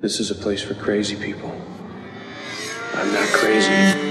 This is a place for crazy people. I'm not crazy.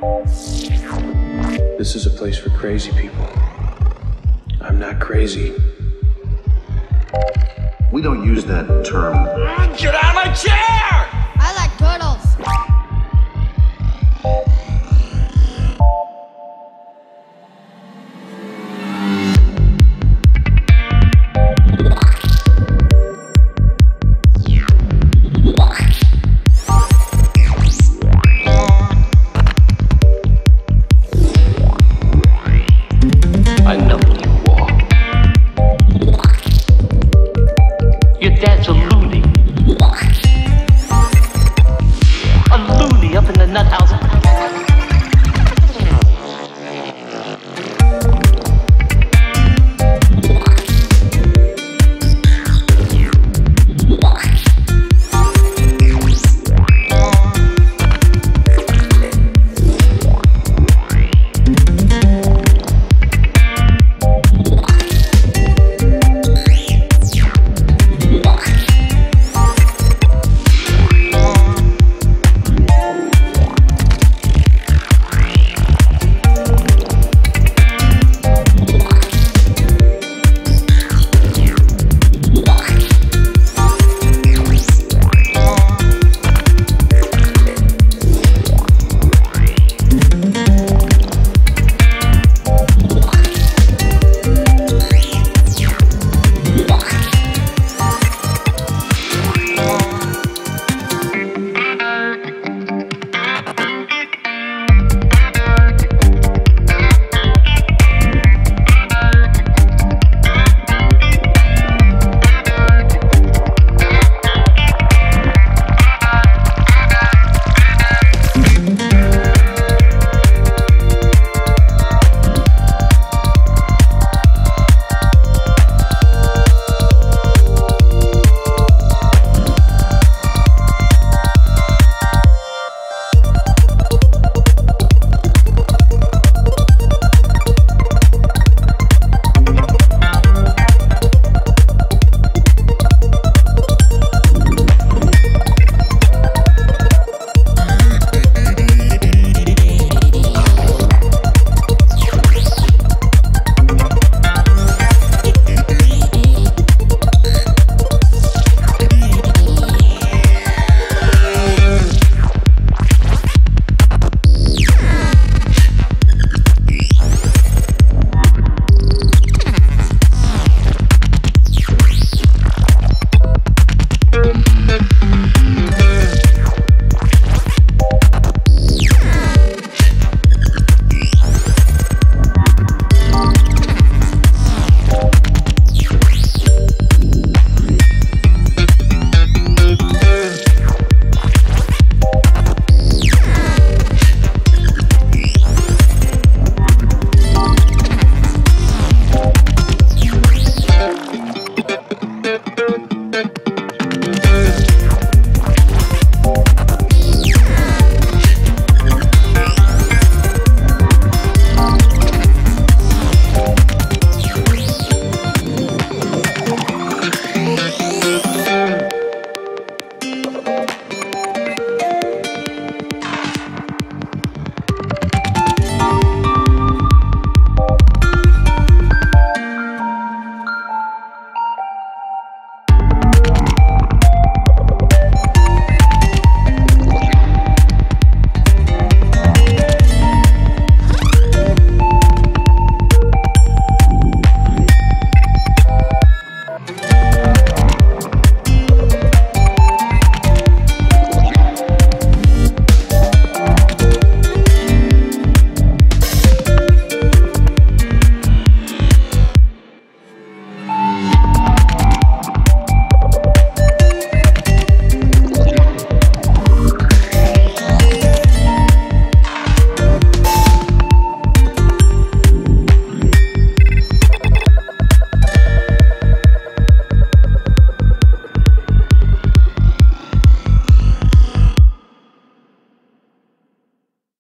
This is a place for crazy people. I'm not crazy. We don't use that term. Get out of my chair!